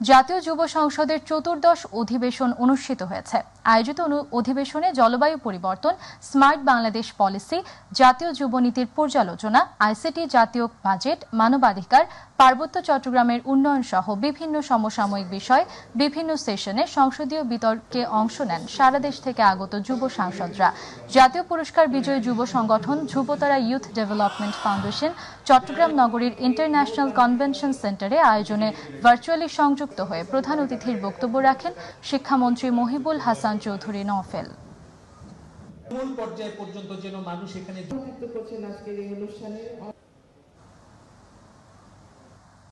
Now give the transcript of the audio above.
জাতীয় যুব সংসদের চতুর্দশ অধিবেশন অনুষ্ঠিত হয়েছে। আয়োজিত অধিবেশনে জলবায়ু পরিবর্তন, স্মার্ট বাংলাদেশ পলিসি, জাতীয় যুবনীতির পর্যালোচনা, আইসিটি জাতীয় বাজেট, মানবাধিকার, পার্বত্য চট্টগ্রামের উন্নয়ন সহ বিভিন্ন সমসাময়িক বিষয় বিভিন্ন সেশনে সংসদীয় বিতর্কে অংশ নেন সারা দেশ থেকে আগত যুব সাংসদরা। জাতীয় পুরস্কার বিজয়ী যুব সংগঠন Dhrubotara Youth Development Foundation Chattogram নগরীর ইন্টারন্যাশনাল কনভেনশন সেন্টারে আয়োজনে ভার্চুয়ালি সংযুক্ত হয়ে প্রধান অতিথির বক্তব্য রাখেন শিক্ষামন্ত্রী মহিবুল হাসান চৌধুরী নফেল মূল পর্যায় পর্যন্ত যেন মানুষ এখানে আজকের এই অনুষ্ঠানে।